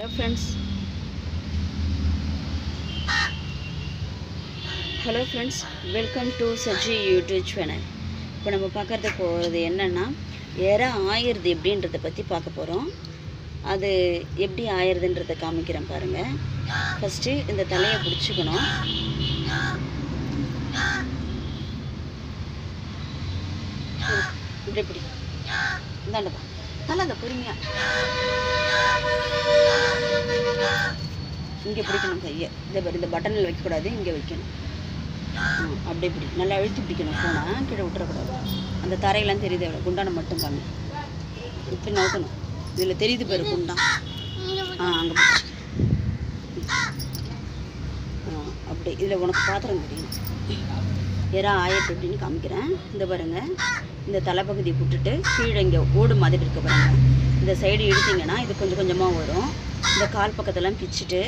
Hello friends hello friends welcome to Saji YouTube channel இப்போ நம்ம பார்க்கறது போகிறது என்னென்னா எற ஆயிடுது எப்படின்றத பற்றி பார்க்க போகிறோம் அது எப்படி ஆயிடுதுன்றதை காமிக்கிறேன் பாருங்கள் ஃபஸ்ட்டு இந்த தலையை பிடிச்சிக்கணும். இப்படி இப்படி இந்தாண்டப்பா தலை அதை பொறுமையா. இங்கே பிடிக்கணும் கையை. இந்த பாரு, இந்த பட்டனில் வைக்கக்கூடாது இங்கே வைக்கணும். அப்படியே பிடி. நல்லா அழுத்தி பிடிக்கணும் ஃபோனை கீழே விட்டுறக்கூடாது. அந்த தரையெல்லாம் தெரியுது எவ்வளோ குண்டானை மட்டும் காமி இப்படி நோக்கணும் இதில் தெரியுது பேர் குண்டான் ஆ அங்கே ஆ அப்படி. இதில் உனக்கு பாத்திரம் தெரியும். ஏறா ஆயிரத்து அப்படின்னு காமிக்கிறேன். இந்த பாருங்கள் இந்த தலைப்பகுதியை விட்டுட்டு கீழே இங்கே ஓடு மாதிரி இருக்க பாருங்கள் இந்த சைடு இழுத்திங்கன்னா இது கொஞ்சம் கொஞ்சமாக வரும். இந்த கால் பக்கத்தெல்லாம் பிச்சுட்டு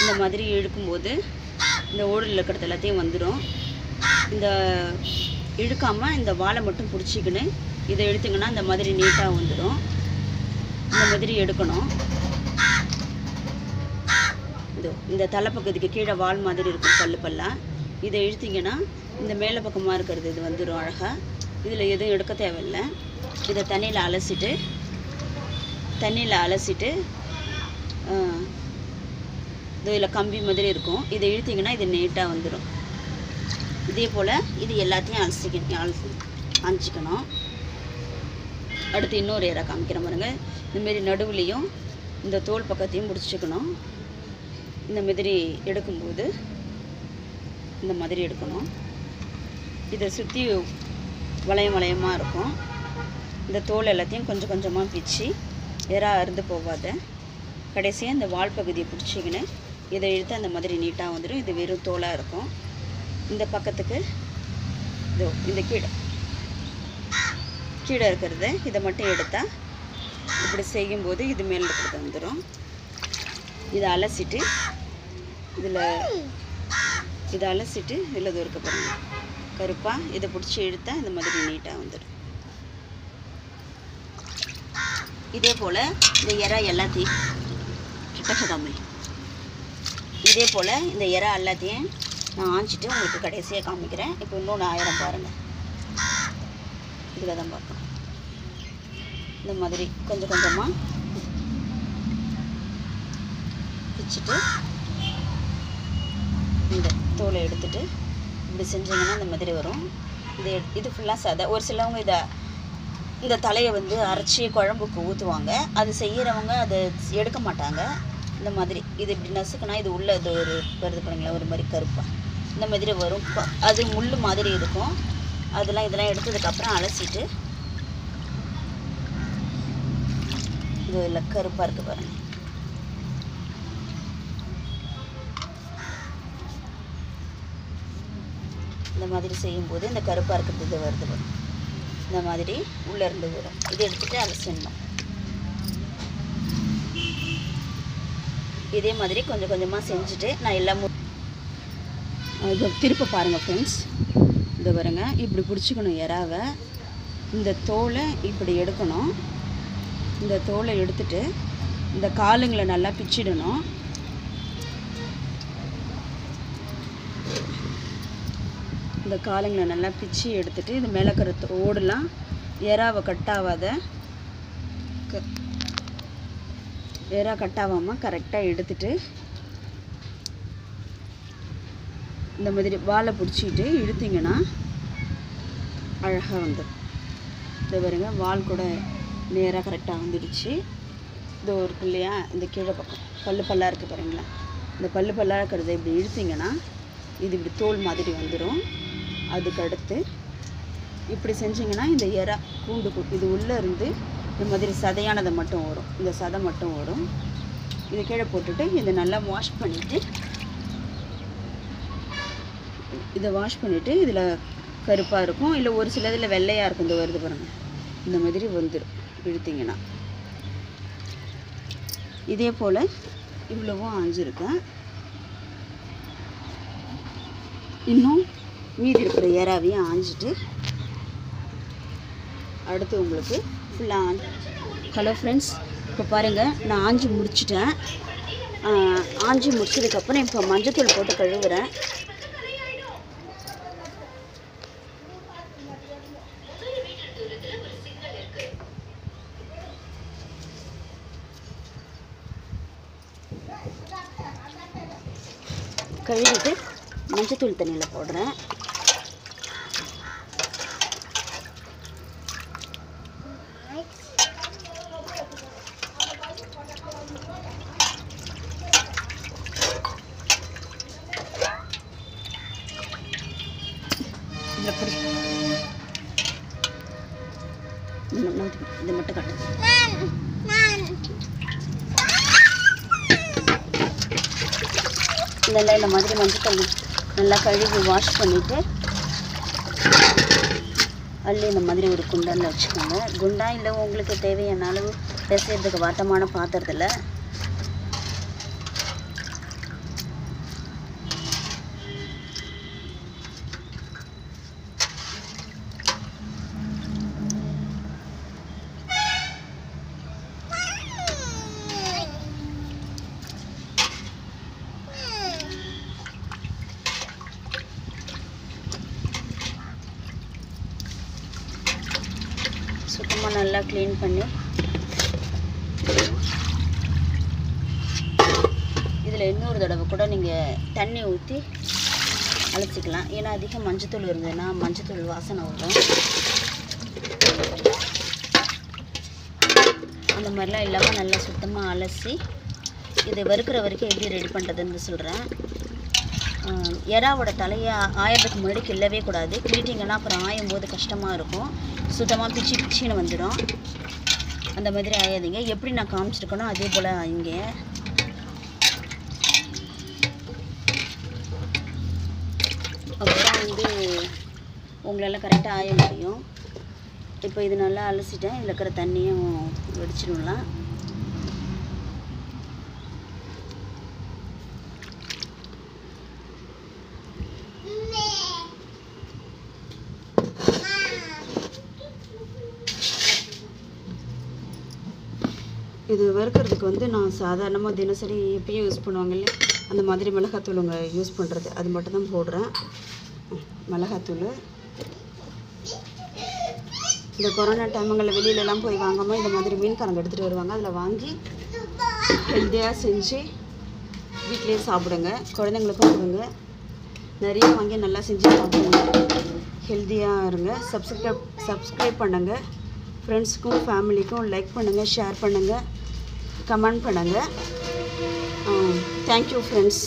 இந்த மாதிரி இழுக்கும்போது இந்த ஓடில் இருக்கிறது எல்லாத்தையும் வந்துடும் இந்த இழுக்காமல் இந்த வாழை மட்டும் பிடிச்சிக்கின்னு இதை இழுத்திங்கன்னா இந்த மாதிரி நீட்டாக வந்துடும் இந்த மாதிரி எடுக்கணும். இதோ இந்த தலைப்பகுதிக்கு கீழே வால் மாதிரி இருக்கும் பல்லு பல்லாக இதை இழுத்திங்கன்னா இந்த மேலே பக்கமாக இருக்கிறது இது வந்துடும் அழகாக இதில் எதுவும் எடுக்க தேவையில்லை. இதை தண்ணியில் அலசிட்டு தண்ணியில் அலசிட்டு இதோ இதில் கம்பி மாதிரி இருக்கும். இதை இழுத்திங்கன்னா இது நீட்டாக வந்துடும் இதே போல் இது எல்லாத்தையும் அலசிக்க அலசி அணைச்சிக்கணும் அடுத்து இன்னொரு ஏரா காமிக்கிற பாருங்க. இந்தமாரி நடுவுலையும் இந்த தோல் பக்கத்தையும் முடிச்சுக்கணும். இந்த மாதிரி எடுக்கும்போது இந்த மாதிரி எடுக்கணும். இதை சுற்றி வளையம் வளையமாக இருக்கும். இந்த தோல் எல்லாத்தையும் கொஞ்சம் கொஞ்சமாக பிச்சு எறா அறுந்து போகாத. கடைசியாக இந்த வால் பகுதியை பிடிச்சிக்கின்னு இதை இழுத்து அந்த மாதிரி நீட்டாக வந்துடும் இது வெறும் தோலாக இருக்கும். இந்த பக்கத்துக்கு இதோ இந்த கீழே கீழே இருக்கிறது இதை மட்டும் எடுத்தால் இப்படி செய்யும்போது இது மேல் இருக்கிறது வந்துடும் இதை அலசிட்டு இதில் இதை அலசிட்டு இதில் இது இருக்க கருப்பாக இதை பிடிச்சி இழுத்தால் இந்த மாதிரி நீட்டாக வந்துடும். இதே போல் இந்த இறா எல்லாத்தையும் கிட்டக்கதாமை இதே போல் இந்த இறா எல்லாத்தையும் நான் ஆஞ்சிட்டு உங்களுக்கு கடைசியாக காமிக்கிறேன். இப்போ இன்னொன்று ஆயிரம் பாருங்கள் இதில் தான் பார்க்கணும். இந்த மாதிரி கொஞ்சம் கொஞ்சமாக வச்சுட்டு இந்த தோலை எடுத்துட்டு இப்படி செஞ்சீங்கன்னா இந்த மாதிரி வரும். இது எடு- இது ஃபுல்லாக சதை. ஒரு சிலவங்க இதை இந்த தலையை வந்து அரைச்சி குழம்புக்கு ஊற்றுவாங்க அது செய்கிறவங்க அதை எடுக்க மாட்டாங்க. இந்த மாதிரி. இது இப்படி நசுக்குனா இது உள்ள இது ஒரு வருது பாருங்களேன் ஒரு மாதிரி கருப்பாக இந்த மாதிரி வரும். அது முள் மாதிரி இருக்கும். அதெல்லாம் இதெல்லாம் எடுத்ததுக்கப்புறம் அலசிட்டு இது இல்லை கருப்பாக இருக்குது பாருங்கள் இந்த மாதிரி செய்யும்போது இந்த கருப்பாக இருக்கிறது இது வருது வரும் இந்த மாதிரி உள்ளே இருந்து வரும். இதை எடுத்துகிட்டு அலசிடணும் இதே மாதிரி கொஞ்சம் கொஞ்சமாக செஞ்சுட்டு நான் எல்லாம் மு- இது திருப்ப பாருங்கள் ஃப்ரெண்ட்ஸ் இந்த பாருங்க இப்படி பிடிச்சிக்கணும் எறாவை இந்த தோலை இப்படி எடுக்கணும். இந்த தோலை எடுத்துட்டு இந்த காலுங்களை நல்லா பிச்சிடணும். இந்த காலுங்களை நல்லா பிச்சு எடுத்துகிட்டு இது மேலே இருக்கிற ஓடுலாம் எறாவை கட்டாவாத க எறா கட்டாவாமல் கரெக்டாக எடுத்துட்டு இந்த மாதிரி வாழை பிடிச்சிட்டு இழுத்திங்கன்னா அழகாக வந்துடும். இதை பாருங்க வால் கூட நேராக கரெக்டாக வந்துடுச்சு. இதோ இருக்கு இல்லையா இந்த கீழே பக்கம். பல்லு பல்லாக இருக்குது பாருங்களேன். இந்த பல்லு பல்லாக இருக்கிறத இப்படி இழுத்திங்கன்னா இது இப்படி தோல் மாதிரி வந்துடும். அதுக்கடுத்து இப்படி செஞ்சிங்கன்னா இந்த எறா கூண்டு இது உள்ளே இருந்து இந்த மாதிரி சதையானதை மட்டும் வரும் இந்த சதை மட்டும் வரும் இது கீழே போட்டுட்டு இதை நல்லா வாஷ் பண்ணிவிட்டு இதை வாஷ் பண்ணிவிட்டு இதில் கருப்பாக இருக்கும். இல்லை ஒரு சில இதில் வெள்ளையாக இருக்கும். இந்த வருது பாருங்கள் இந்த மாதிரி வந்துடும் இழுத்தீங்கன்னா. இதே போல் இவ்வளவும் ஆஞ்சிருக்கேன். இன்னும் மீதி இருக்கிற ஏறாவையும் ஆஞ்சிட்டு அடுத்து உங்களுக்கு ஃபுல்லாக ஹலோ ஃப்ரெண்ட்ஸ் இப்போ பாருங்கள் நான் ஆஞ்சி முடிச்சிட்டேன். ஆஞ்சி முடிச்சதுக்கப்புறம் இப்போ மஞ்சத்தூள் போட்டு கழுவுறேன். கழுவிட்டு மஞ்சத்தூள் தண்ணியில் போடுறேன். இந்த பிடி இது மட்டும் காட்டு நல்லா இந்த மாதிரி மஞ்சள் நல்லா கழுவி வாஷ் பண்ணிவிட்டு அள்ளி இந்த மாதிரி ஒரு குண்டானில் வச்சுக்கோங்க. குண்டா இல்லை உங்களுக்கு தேவையான அளவு பிசைறதுக்கு வாட்டமான பாத்திரத்தில் நல்லா க்ளீன் பண்ணி. இதில் இன்னொரு தடவை கூட நீங்கள் தண்ணி ஊற்றி அழைச்சிக்கலாம் ஏன்னா அதிகம் மஞ்சத்தூள் இருந்ததுன்னா மஞ்சத்தூள் வாசனை வரும். அந்த மாதிரிலாம் இல்லாமல் நல்லா சுத்தமாக அலசி இதை வறுக்கிற வரைக்கும் எப்படி ரெடி பண்ணுறதுன்னு சொல்கிறேன் எறாவோட தலையை ஆயறதுக்கு முன்னாடி கிள்ளவே கூடாது. கிள்ளிட்டிங்கன்னா அப்புறம் ஆயும் போது கஷ்டமாக இருக்கும். சுத்தமாக பிச்சு பிச்சின்னு வந்துடும். அந்த மாதிரி ஆயாதீங்க. எப்படி நான் காமிச்சிருக்கேனோ அதே போல் ஆயுங்க. அப்பதான் வந்து உங்களால் கரெக்டாக ஆய முடியும். இப்போ இது நல்லா அலசிட்டேன். இதில் இருக்கிற தண்ணியும் வெடிச்சிடலாம். இது வறுக்கிறதுக்கு வந்து நான் சாதாரணமாக தினசரி எப்பயும் யூஸ் பண்ணுவாங்கல்ல அந்த மாதிரி மிளகாத்தூளுங்க யூஸ் பண்ணுறது அது மட்டும்தான் போடுறேன். மிளகாத்தூள். இந்த கொரோனா டைமுங்களில் வெளியிலலாம் போய் வாங்காமல் இந்த மாதிரி மீன்காரங்க எடுத்துகிட்டு வருவாங்க. அதில் வாங்கி ஹெல்த்தியாக செஞ்சு வீட்லேயே சாப்பிடுங்க. குழந்தைங்களுக்கும் கொடுங்க. நிறைய வாங்கி நல்லா செஞ்சு சாப்பிடுங்க. ஹெல்த்தியாக இருங்க. சப்ஸ்கிரைப் சப்ஸ்கிரைப் பண்ணுங்கள் ஃப்ரெண்ட்ஸுக்கும் ஃபேமிலிக்கும் லைக் பண்ணுங்கள் ஷேர் பண்ணுங்கள் கமெண்ட் பண்ணுங்கள் தேங்க்யூ ஃப்ரெண்ட்ஸ்